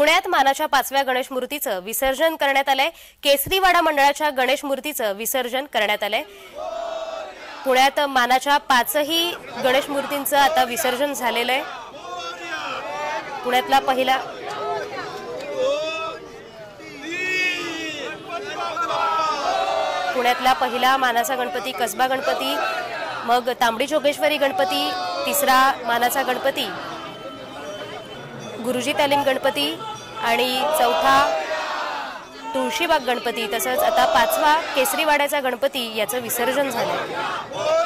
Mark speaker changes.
Speaker 1: पुण्यात मानाच्या पाचव्या गणेश मूर्तीचं विसर्जन करण्यात आलंय. केसरीवाडा मंडळाच्या गणेश मूर्तीचं विसर्जन करण्यात आलंय. पुण्यात मानाच्या पाचही गणेश मूर्तींचं आता विसर्जन झालेलं आहे. पुण्यातला पहिला पुण्यातला पहिला मानाचा गणपती कसबा गणपती मग तांबडी जोगेश्वरी गणपती तिसरा मानाचा गणपती. गुरुजी तालीम गणपती आणि चौथा तुळशीबाग गणपती तसंच आता पाचवा केसरीवाड्याचा गणपती याचं विसर्जन झालं